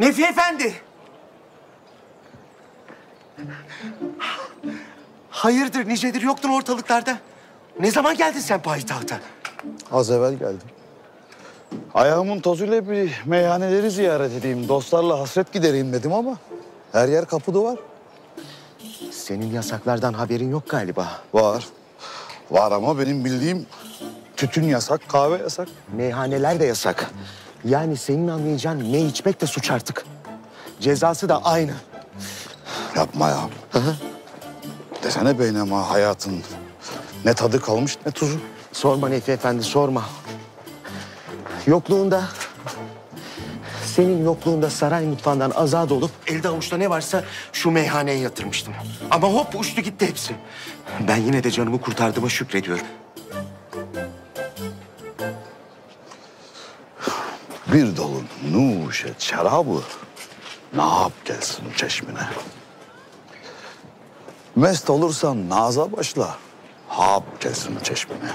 Nefi Efendi. Hayırdır, nicedir yoktun ortalıklarda. Ne zaman geldin sen payitahta? Az evvel geldim. Ayağımın tozuyla bir meyhaneleri ziyaret edeyim. Dostlarla hasret gidereyim dedim ama her yer kapı duvar. Senin yasaklardan haberin yok galiba. Var. Var ama benim bildiğim tütün yasak, kahve yasak. Meyhaneler de yasak. Yani senin anlayacağın ne içmek de suç artık. Cezası da aynı. Yapma ya. Desene beynema hayatın ne tadı kalmış ne tuzu. Sorma Nefi Efendi, sorma. Yokluğunda, senin yokluğunda saray mutfağından azad olup elde avuçta ne varsa şu meyhaneye yatırmıştım. Ama hop uçtu gitti hepsi. Ben yine de canımı kurtardığıma şükrediyorum. Bir dolu nuşe şarabı ne yap gelsin çeşmine. Mest olursan naza başla, hap gelsin çeşmine.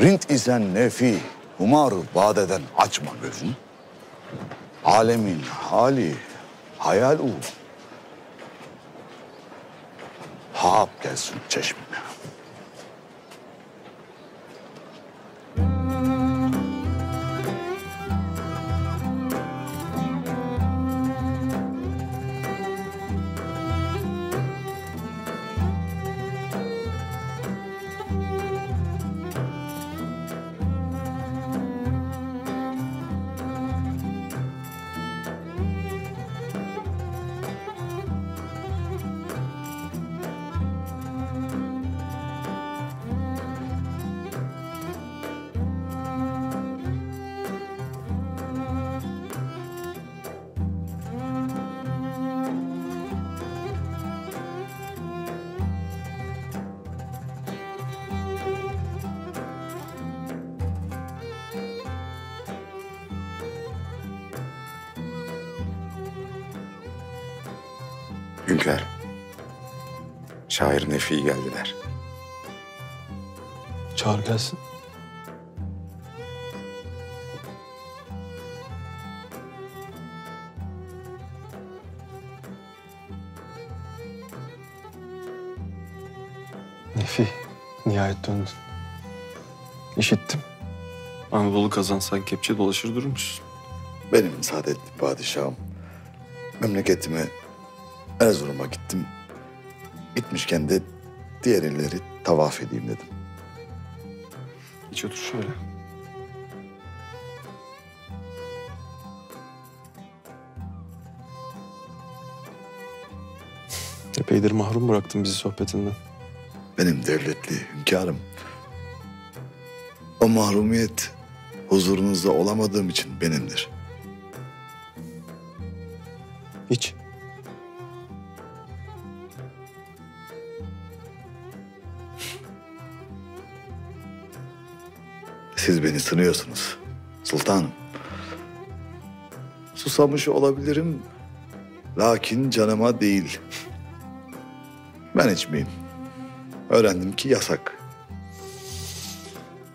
Rint isen nefi, umarı badeden açma gözün. Alemin hali, hayal u. Hap gelsin çeşmine. Hünkâr. Şair Nefi geldiler. Çağır gelsin. Nefi, nihayet döndün. İşittim. Anadolu kazansan kepçe dolaşır durmuşsun. Benim saadetli padişahım. Memleketime Erzurum'a gittim. Gitmişken de diğer illeri tavaf edeyim dedim. Hiç otur şöyle. Epeydir mahrum bıraktın bizi sohbetinden. Benim devletli hünkârım. O mahrumiyet huzurunuzda olamadığım için benimdir. Hiç. Siz beni sınıyorsunuz sultanım. Susamış olabilirim. Lakin canıma değil. Ben içmeyeyim. Öğrendim ki yasak.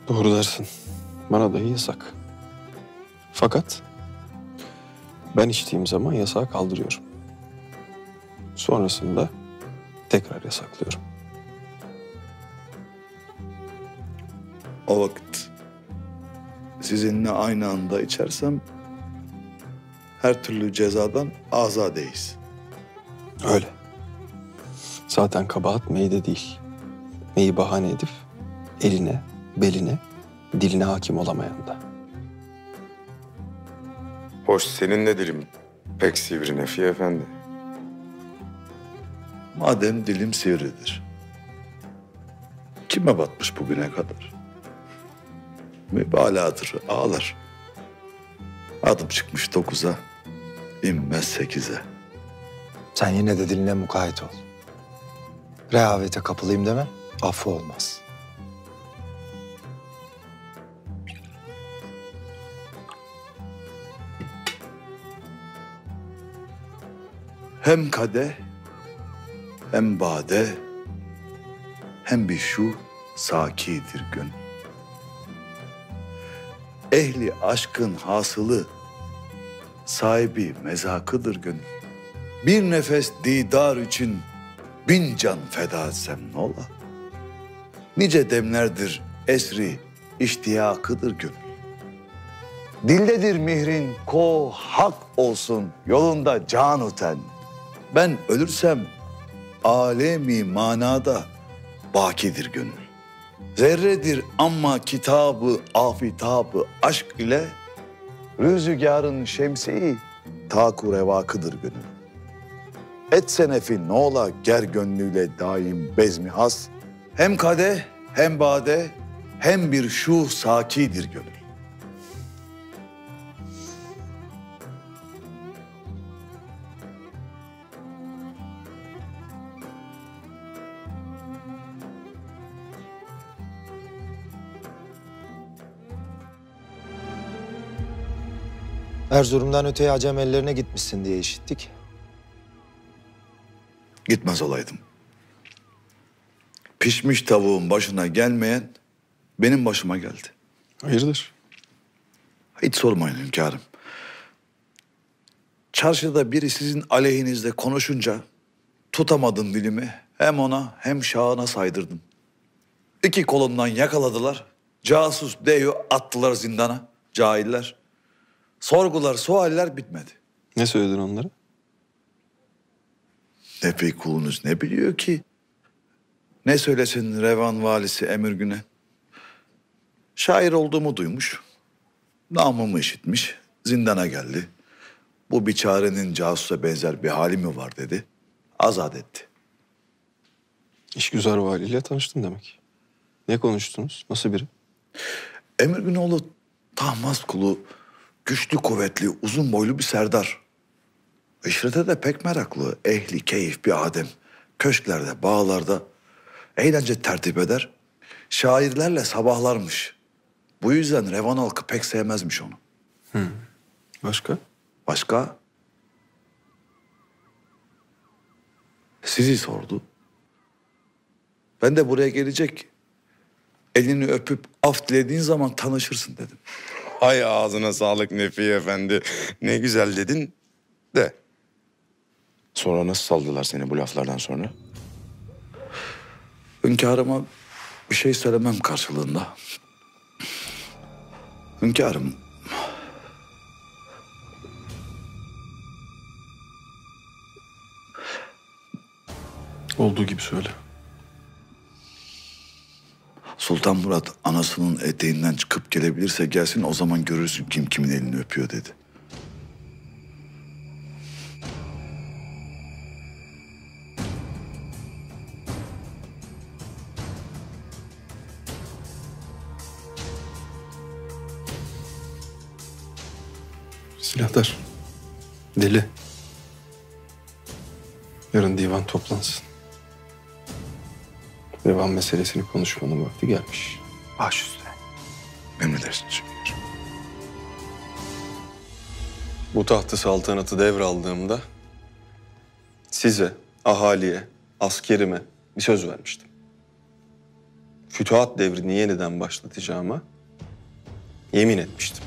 Doğru dersin. Bana dahi yasak. Fakat ben içtiğim zaman yasağı kaldırıyorum. Sonrasında tekrar yasaklıyorum. O vakit sizinle aynı anda içersem her türlü cezadan azadeyiz. Öyle. Zaten kabahat meyde değil. Meyi bahane edip eline, beline, diline hakim olamayan da. Hoş senin ne dilim pek sivri Nefi Efendi. Madem dilim sivridir. Kime batmış bugüne kadar? Mübalağadır, ağlar. Adım çıkmış dokuza, inmez sekize. Sen yine de diline mukayyet ol. Rehavete kapılayım deme, affı olmaz. Hem kadeh, hem bade, hem bir şu sakidir gün. Ehli aşkın hasılı, sahibi mezakıdır gönül. Bir nefes didar için bin can feda etsem ne ola? Nice demlerdir esri iştiyakıdır gönül. Dildedir mihrin ko hak olsun yolunda can ten. Ben ölürsem alemi manada bakidir gönül. Zerredir ama kitabı afitabı aşk ile rüzgarın şemsi taku revakıdır gönül. Et senefi ne ola ger gönlüyle daim bezmi has. Hem kadeh hem bade hem bir şu sakidir gönül. Erzurum'dan öteye Acem ellerine gitmişsin diye işittik. Gitmez olaydım. Pişmiş tavuğun başına gelmeyen benim başıma geldi. Hayırdır? Hiç sormayın hünkârım. Çarşıda biri sizin aleyhinizde konuşunca tutamadım dilimi. Hem ona hem şahına saydırdım. İki kolundan yakaladılar. Casus deyo attılar zindana. Cahiller. Sorgular, sualler bitmedi. Ne söyledin onlara? Ne pek kulunuz ne biliyor ki? Ne söylesin Revan valisi Emir Güne? Şair olduğumu duymuş. Namımı işitmiş. Zindana geldi. Bu biçarenin casusa benzer bir hali mi var dedi. Azat etti. İşgüzar valiyle tanıştın demek. Ne konuştunuz? Nasıl biri? Emir Günoğlu tahmas kulu, güçlü kuvvetli, uzun boylu bir serdar. İşrete de pek meraklı, ehli keyif bir adem. Köşklerde, bağlarda eğlence tertip eder. Şairlerle sabahlarmış. Bu yüzden Revan halkı pek sevmezmiş onu. Başka? Başka? Sizi sordu. Ben de buraya gelecek. Elini öpüp af dilediğin zaman tanışırsın dedim. Ay ağzına sağlık Nefi Efendi. Ne güzel dedin de. Sonra nasıl saldılar seni bu laflardan sonra? Hünkârıma bir şey söylemem karşılığında. Hünkârım, Olduğu gibi söyle. Sultan Murat anasının eteğinden çıkıp gelebilirse gelsin o zaman görürsün kim kimin elini öpüyor dedi. Silahlar. Deli. Yarın divan toplansın. Divan meselesini konuşmanın vakti gelmiş. Baş üstüne. Emredersiniz hünkârım. Bu tahtı saltanatı devraldığımda size, ahaliye, askerime bir söz vermiştim. Fütuhat devrini yeniden başlatacağıma yemin etmiştim.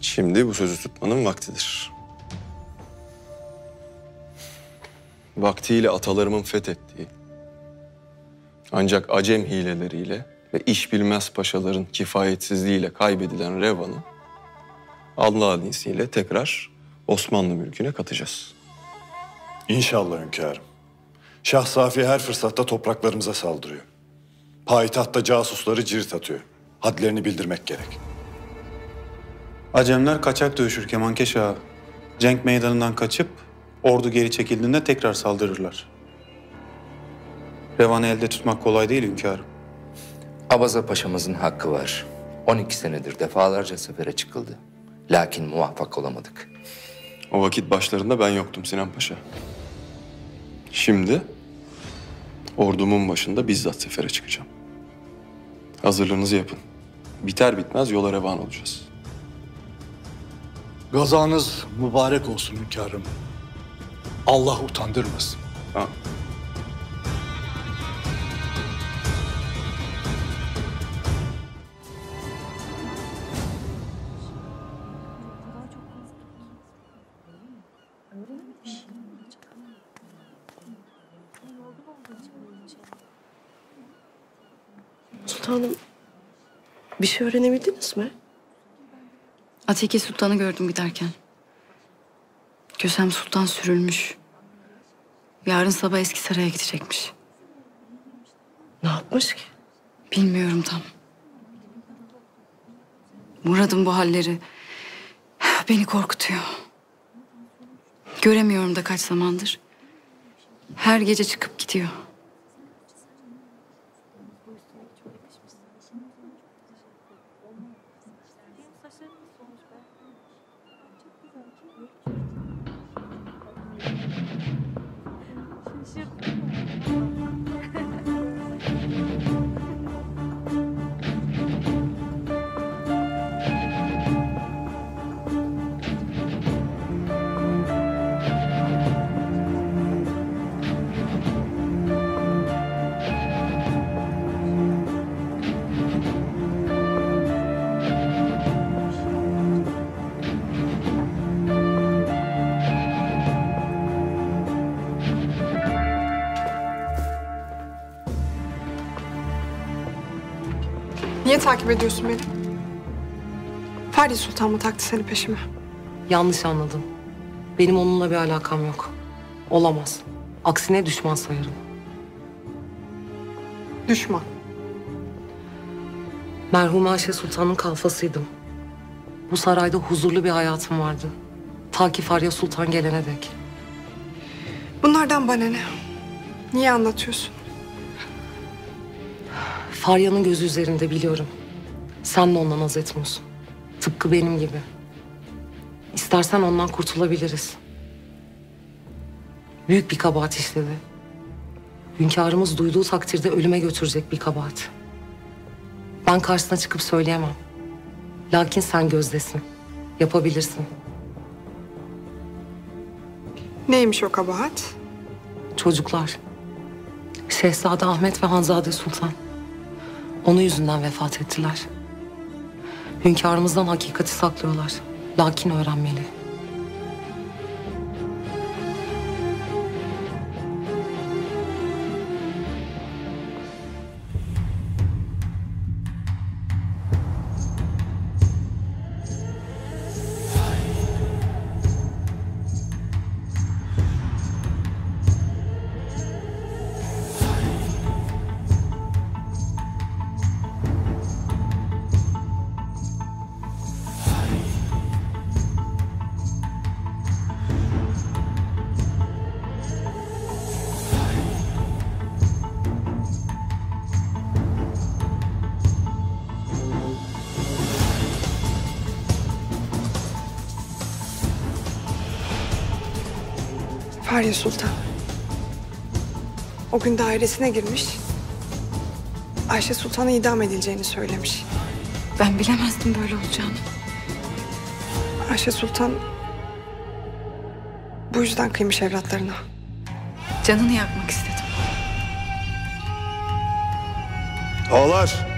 Şimdi bu sözü tutmanın vaktidir. Vaktiyle atalarımın fethettiği, ancak Acem hileleriyle ve iş bilmez paşaların kifayetsizliğiyle kaybedilen Revan'ı Allah'ın izniyle tekrar Osmanlı mülküne katacağız. İnşallah hünkârım. Şah Safi her fırsatta topraklarımıza saldırıyor. Payitahtta casusları cirit atıyor. Hadlerini bildirmek gerek. Acemler kaçak dövüşür Kemankeş ağa. Cenk meydanından kaçıp ordu geri çekildiğinde tekrar saldırırlar. Revanı elde tutmak kolay değil hünkârım. Abaza Paşa'mızın hakkı var. 12 senedir defalarca sefere çıkıldı. Lakin muvaffak olamadık. O vakit başlarında ben yoktum Sinan Paşa. Şimdi ordumun başında bizzat sefere çıkacağım. Hazırlığınızı yapın. Biter bitmez yola revan olacağız. Gazanız mübarek olsun hünkârım. Allah utandırmasın. Ha. Sultanım, bir şey öğrenebildiniz mi? Atike Sultan'ı gördüm giderken. Kösem Sultan sürülmüş. Yarın sabah eski saraya gidecekmiş. Ne yapmış ki? Bilmiyorum tam. Murad'ın bu halleri beni korkutuyor. Göremiyorum da kaç zamandır. Her gece çıkıp gidiyor. Niye takip ediyorsun beni? Ferdi Sultan mı taktı seni peşime? Yanlış anladın. Benim onunla bir alakam yok. Olamaz. Aksine düşman sayarım. Düşman. Merhume Ayşe Sultan'ın kalfasıydım. Bu sarayda huzurlu bir hayatım vardı. Ta ki Farya Sultan gelene dek. Bunlardan bana ne? Niye anlatıyorsun? Farya'nın gözü üzerinde biliyorum. Sen de ondan haz etmiyorsun. Tıpkı benim gibi. İstersen ondan kurtulabiliriz. Büyük bir kabahat işledi. Hünkârımız duyduğu takdirde ölüme götürecek bir kabahat. Ben karşısına çıkıp söyleyemem. Lakin sen gözdesin. Yapabilirsin. Neymiş o kabahat? Çocuklar. Şehzade Ahmet ve Hanzade Sultan. Onun yüzünden vefat ettiler. Hünkârımızdan hakikati saklıyorlar. Lakin öğrenmeli. Ferdi Sultan. O gün dairesine girmiş. Ayşe Sultan'a idam edileceğini söylemiş. Ben bilemezdim böyle olacağını. Ayşe Sultan bu yüzden kıymış evlatlarına. Canını yakmak istedim. Ağlar.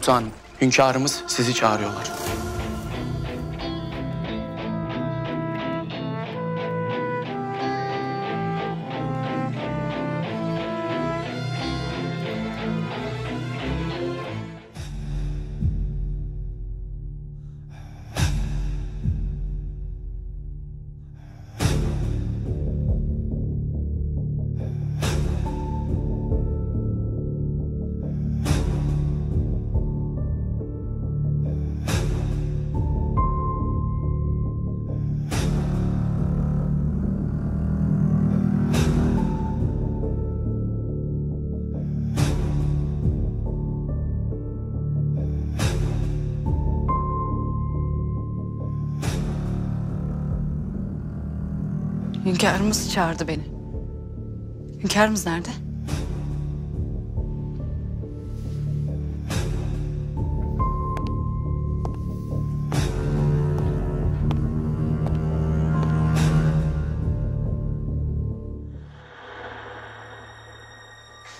Sultanım, hünkârımız sizi çağırıyorlar. Hünkârımız çağırdı beni. Hünkârımız nerede?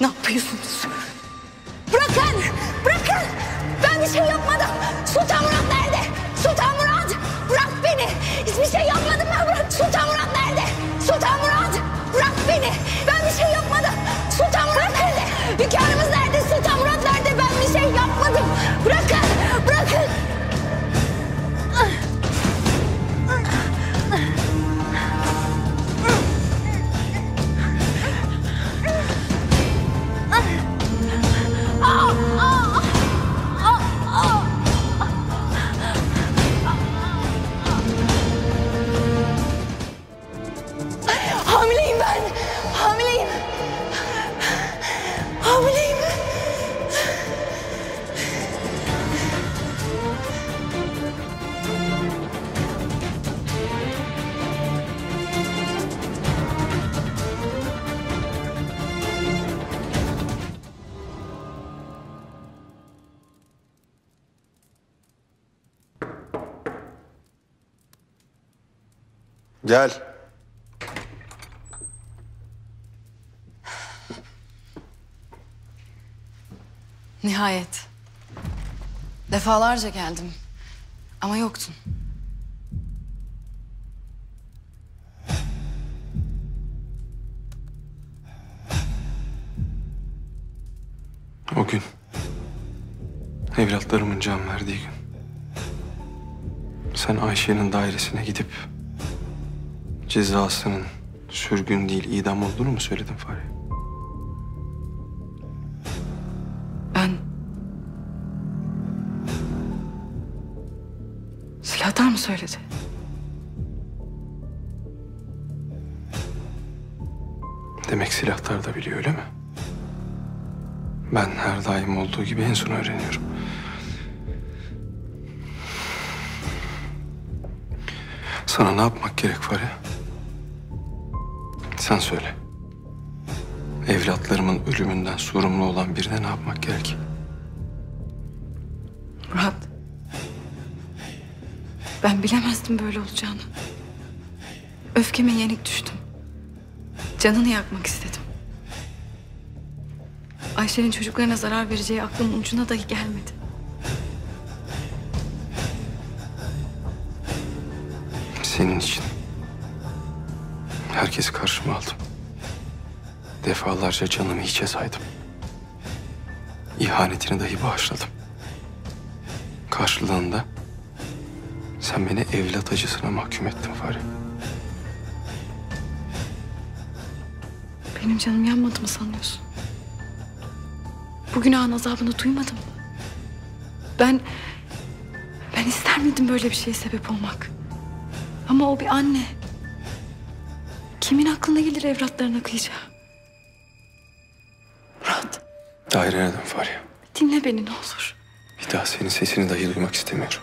Ne yapıyorsunuz? Gel. Nihayet. Defalarca geldim. Ama yoktun. O gün. Evlatlarımın can verdiği gün. Sen Ayşe'nin dairesine gidip cezasının sürgün değil idam olduğunu mu söyledin Fahri? Ben... Silahtar mı söyledi? Demek silahtar da biliyor öyle mi? Ben her daim olduğu gibi en son öğreniyorum. Sana ne yapmak gerek Fahri? Sen söyle. Evlatlarımın ölümünden sorumlu olan birine ne yapmak gerek? Murat. Ben bilemezdim böyle olacağını. Öfkeme yenik düştüm. Canını yakmak istedim. Ayşe'nin çocuklarına zarar vereceği aklımın ucuna dahi gelmedi. Senin için. Herkesi karşıma aldım. Defalarca canımı hiçe saydım. İhanetini dahi bağışladım. Karşılığında sen beni evlat acısına mahkum ettin Fahri. Benim canım yanmadı mı sanıyorsun? Bu günahın azabını duymadım? Ben... Ben ister miydim böyle bir şeye sebep olmak? Ama o bir anne. Kimin aklına gelir evlatlarına kıyacağı? Dairene dön Fahri. Dinle beni ne olur. Bir daha senin sesini dahi duymak istemiyorum.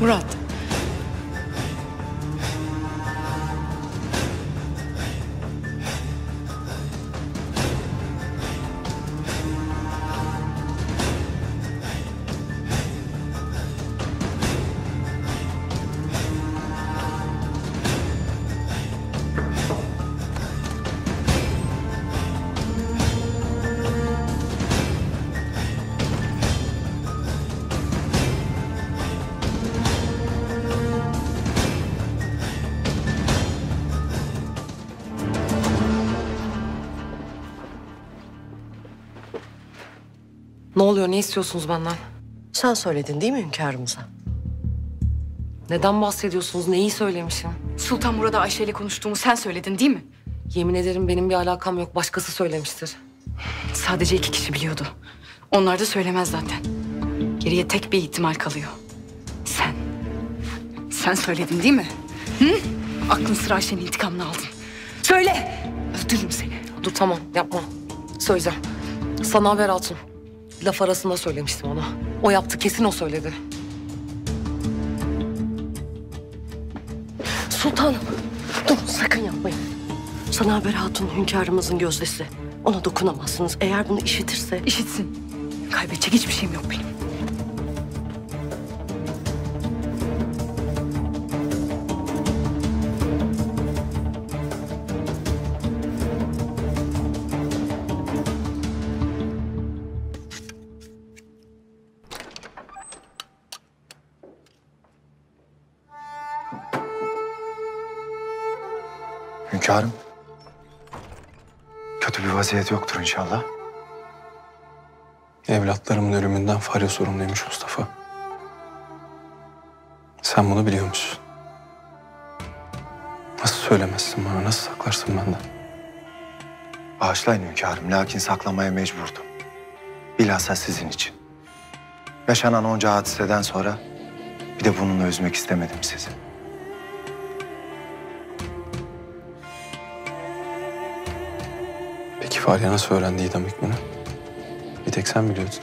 Murat. Oluyor? Ne istiyorsunuz benden? Sen söyledin değil mi hünkârımıza? Neden bahsediyorsunuz? Neyi söylemişim? Sultan Murat'a Ayşe ile konuştuğumu sen söyledin değil mi? Yemin ederim benim bir alakam yok. Başkası söylemiştir. Sadece iki kişi biliyordu. Onlar da söylemez zaten. Geriye tek bir ihtimal kalıyor. Sen. Sen söyledin değil mi? Hı? Aklın sıra Ayşe'nin intikamını aldın. Söyle. Öldürürüm seni. Dur tamam yapma. Söyleyeceğim. Sana haber altın. Laf arasında söylemiştim ona. O yaptı kesin o söyledi. Sultanım dur sakın yapmayın. Sanaber Hatun hünkârımızın gözdesi. Ona dokunamazsınız. Eğer bunu işitirse... İşitsin. Kaybedecek hiçbir şeyim yok benim. Vaziyet yoktur inşallah. Evlatlarımın ölümünden Farya sorumluymuş Mustafa. Sen bunu biliyor musun? Nasıl söylemezsin bana, nasıl saklarsın benden? Bağışlayın hünkârım lakin saklamaya mecburdum. Bilhassa sizin için. Yaşanan onca hadiseden sonra bir de bununla üzmek istemedim sizi. Peki nasıl öğrendi idam hükmünü? Bir tek sen biliyordun.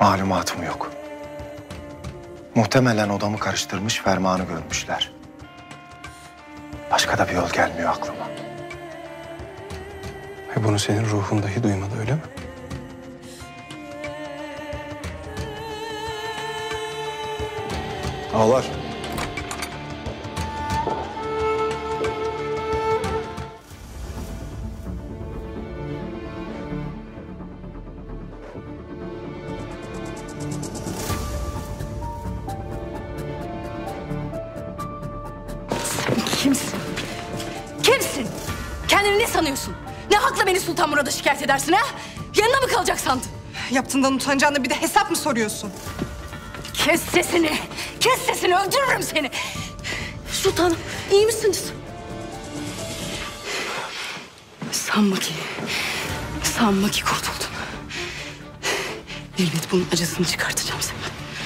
Malumatım yok. Muhtemelen odamı karıştırmış fermanı görmüşler. Başka da bir yol gelmiyor aklıma. Ve bunu senin ruhun dahi duymadı öyle mi? Ağlar. Kimsin? Kendini ne sanıyorsun? Ne hakla beni Sultan Murad'a şikayet edersin ha? Yanına mı kalacak sandın? Yaptığından utanacağını bir de hesap mı soruyorsun? Kes sesini. Kes sesini öldürürüm seni. Sultanım iyi misiniz? Sanma ki, sanma ki kurtuldun. Elbet bunun acısını çıkartacağım sana.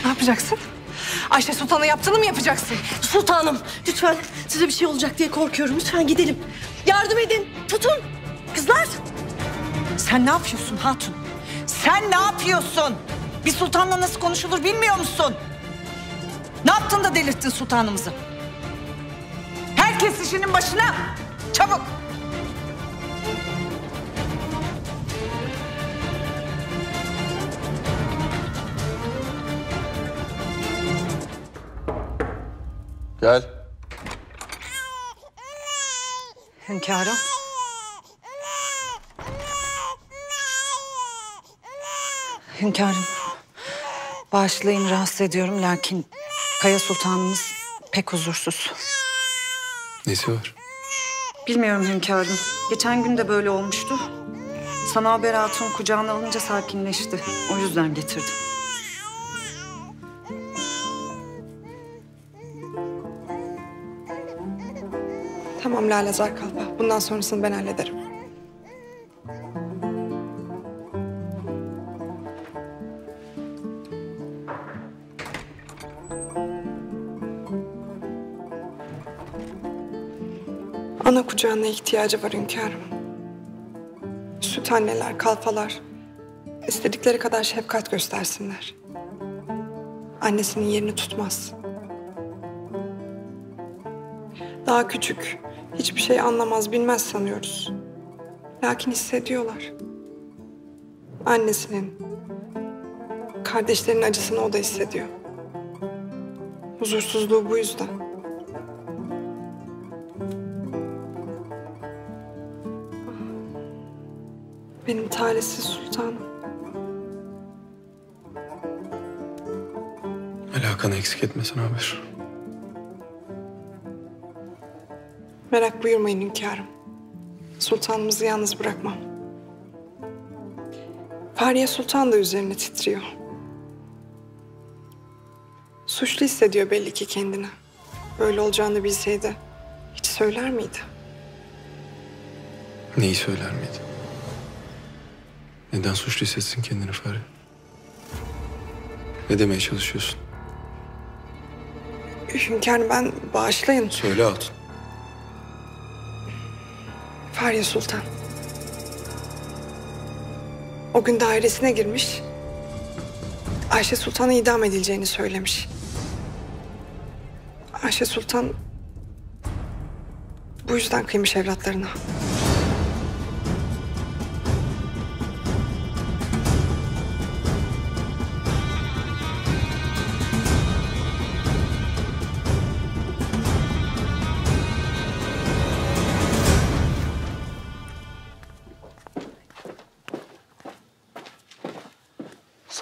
Ne yapacaksın? Ayşe Sultan'a yaptığını mı yapacaksın? Sultanım lütfen size bir şey olacak diye korkuyorum. Lütfen gidelim. Yardım edin. Tutun. Kızlar. Sen ne yapıyorsun hatun? Sen ne yapıyorsun? Bir sultanla nasıl konuşulur bilmiyor musun? Ne yaptın da delirttin sultanımızı? Herkes işinin başına. Çabuk. Gel. Hünkârım. Hünkârım. Bağışlayın rahatsız ediyorum lakin Kaya Sultanımız pek huzursuz. Nesi var? Bilmiyorum hünkârım. Geçen gün de böyle olmuştu. Sana haber hatun kucağına alınca sakinleşti. O yüzden getirdim. Tamam Lalezar Kalfa. Bundan sonrasını ben hallederim. Ana kucağına ihtiyacı var hünkârım. Süt anneler, kalfalar istedikleri kadar şefkat göstersinler. Annesinin yerini tutmaz. Daha küçük, hiçbir şey anlamaz, bilmez sanıyoruz. Lakin hissediyorlar. Annesinin, kardeşlerinin acısını o da hissediyor. Huzursuzluğu bu yüzden. Benim talihsiz sultanım. Alakanı eksik etmesin haber. Merak buyurmayın hünkârım. Sultanımızı yalnız bırakmam. Fahriye Sultan da üzerine titriyor. Suçlu hissediyor belli ki kendini. Böyle olacağını bilseydi hiç söyler miydi? Neyi söyler miydi? Neden suçlu hissetsin kendini Fahri? Ne demeye çalışıyorsun? Hünkârım ben bağışlayın. Söyle Hatun. Fahriye Sultan. O gün dairesine girmiş. Ayşe Sultan'a idam edileceğini söylemiş. Ayşe Sultan bu yüzden kıymış evlatlarına.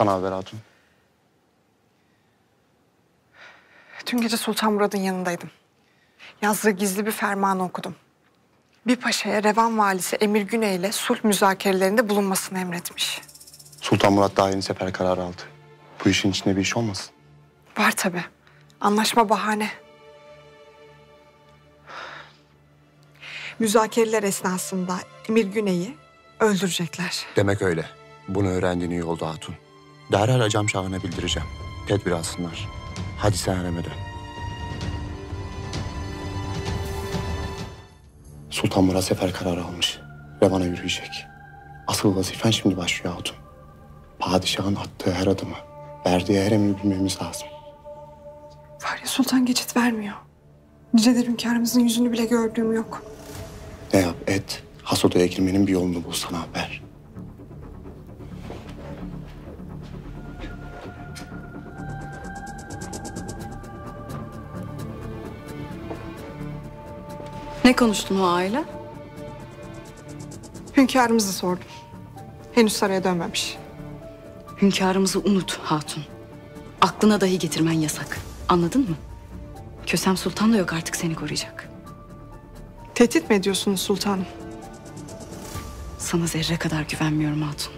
Sana haber hatun. Dün gece Sultan Murad'ın yanındaydım. Yazdığı gizli bir fermanı okudum. Bir paşaya Revan valisi Emir Güney ile sulh müzakerelerinde bulunmasını emretmiş. Sultan Murat daha yeni sefer kararı aldı. Bu işin içinde bir iş olmasın. Var tabii. Anlaşma bahane. Müzakereler esnasında Emir Güney'i öldürecekler. Demek öyle. Bunu öğrendiğin iyi oldu hatun. Derhal Acam Şahı'na bildireceğim. Tedbir alsınlar. Hadi sen hareme dön. Sultan Murat sefer kararı almış. Revan'a yürüyecek. Asıl vazifen şimdi başlıyor hatun. Padişahın attığı her adımı, verdiği her emri bilmemiz lazım. Fahri Sultan geçit vermiyor. Nicedir hünkârımızın yüzünü bile gördüğüm yok. Ne yap et, has odaya girmenin bir yolunu bul sana haber. Ne konuştun o aile? Hünkârımızı sordum. Henüz saraya dönmemiş. Hünkârımızı unut hatun. Aklına dahi getirmen yasak. Anladın mı? Kösem Sultan da yok artık seni koruyacak. Tehdit mi ediyorsunuz sultanım? Sana zerre kadar güvenmiyorum hatun.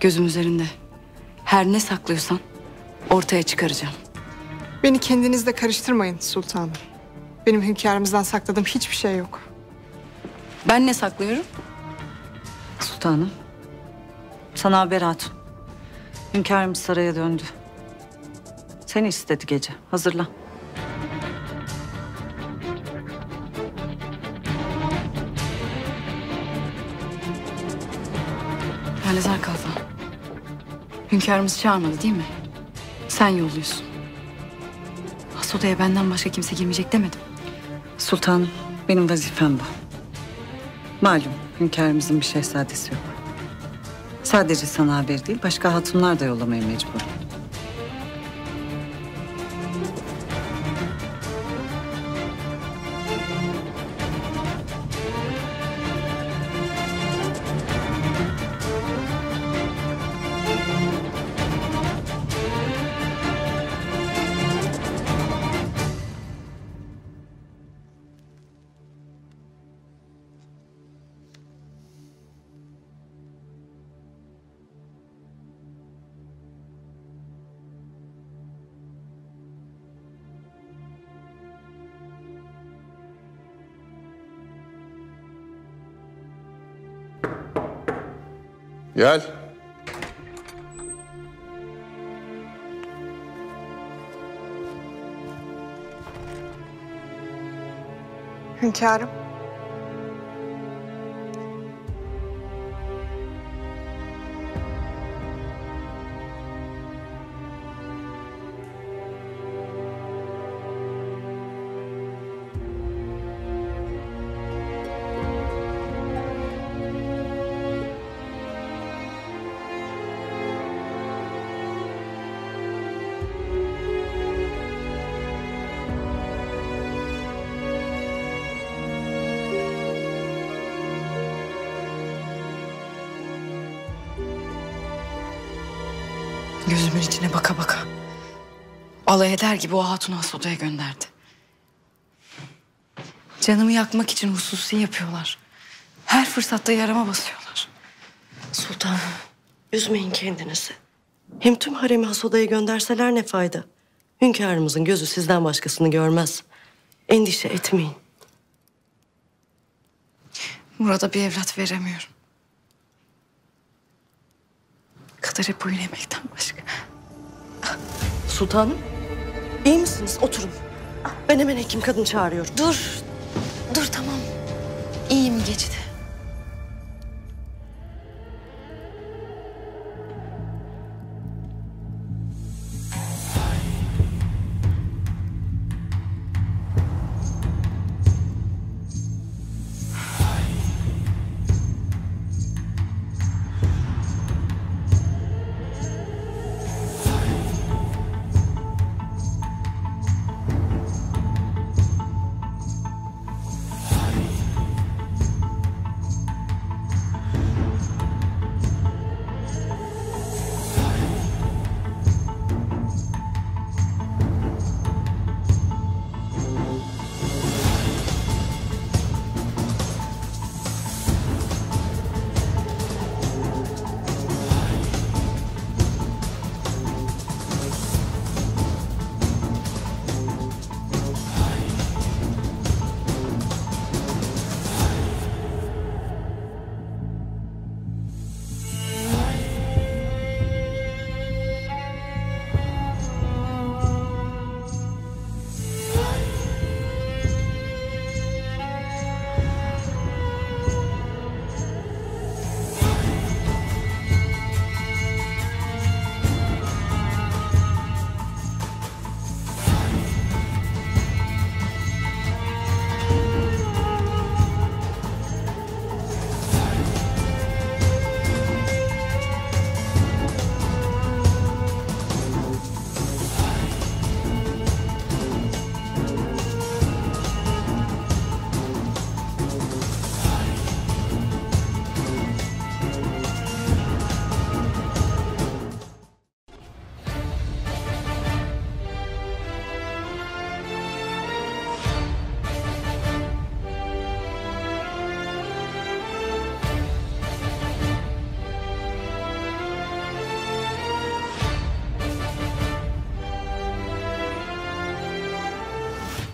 Gözüm üzerinde. Her ne saklıyorsan ortaya çıkaracağım. Beni kendinizle karıştırmayın sultanım. Benim hünkârımızdan sakladığım hiçbir şey yok. Ben ne saklıyorum? Sultanım. Sana haber hatun. Hünkârımız saraya döndü. Seni istedi gece. Hazırlan. Halezar Kalfa. Hünkârımız çağırmadı değil mi? Sen yolluyorsun. Has odaya benden başka kimse girmeyecek demedim. Sultanım, benim vazifem bu. Malum hünkârımızın bir şehzadesi yok. Sadece sana haber değil, başka hatunlar da yollamaya mecbur. Gel. Hünkârım. Gözümün içine baka baka. Alay eder gibi o hatunu has odaya gönderdi. Canımı yakmak için hususi yapıyorlar. Her fırsatta yarama basıyorlar. Sultanım, üzmeyin kendinizi. Hem tüm haremi has odaya gönderseler ne fayda? Hünkârımızın gözü sizden başkasını görmez. Endişe etmeyin. Murat'a bir evlat veremiyorum. Kadere boyun eğmekten başka. Sultanım, iyi misiniz? Oturun. Ben hemen hekim kadın çağırıyorum. Dur, dur tamam. İyiyim geçti.